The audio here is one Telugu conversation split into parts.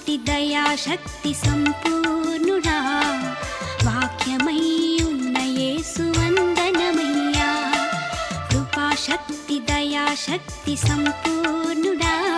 శక్తి దయా శక్తి సంపూర్ణుడా. వాక్యమై ఉన్న యేసు వందనమయ్యా. కృపా శక్తి దయా శక్తి సంపూర్ణుడా.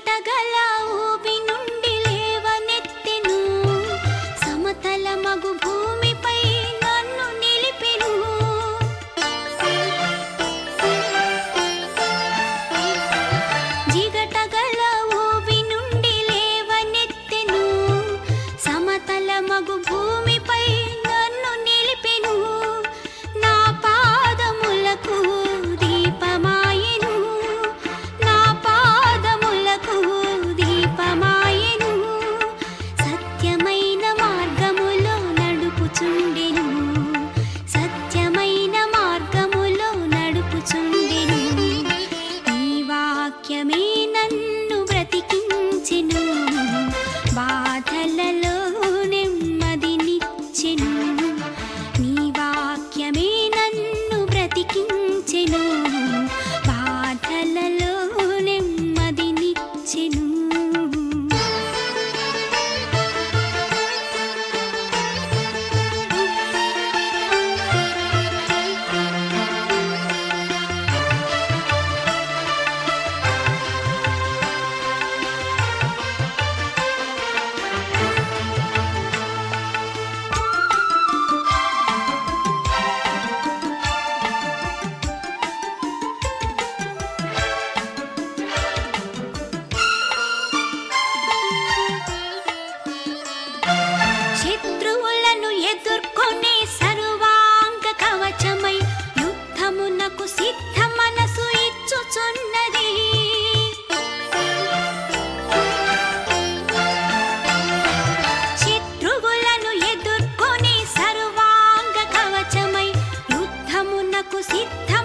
ಕಟಗಲಾ सिद्ध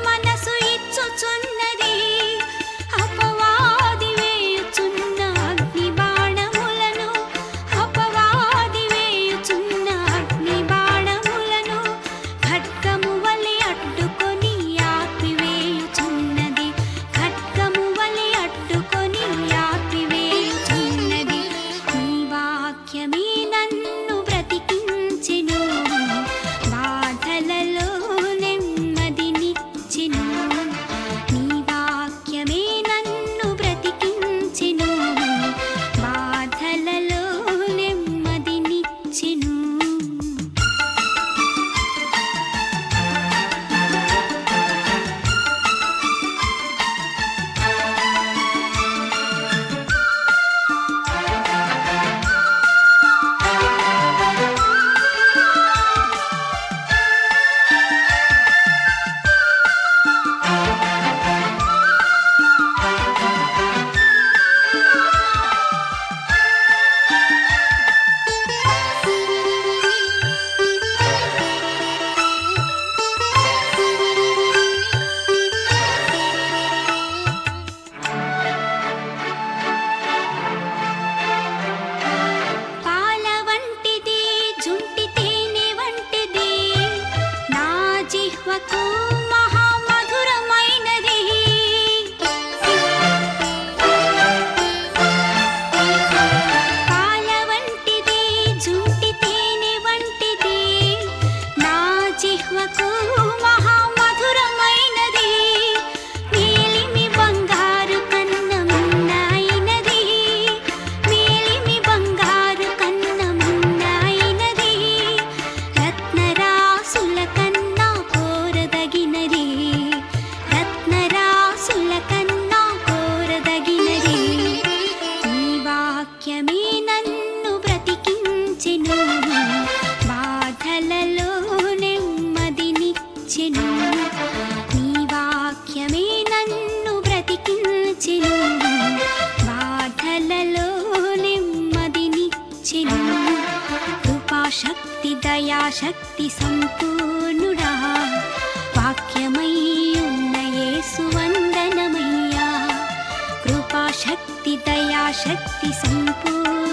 शक्ति दया शक्ति सम्पूर्णुरा वाक्यमय्युन्नये सुवन्दनमय्या कृपा शक्ति दया शक्ति सम्पूर्ण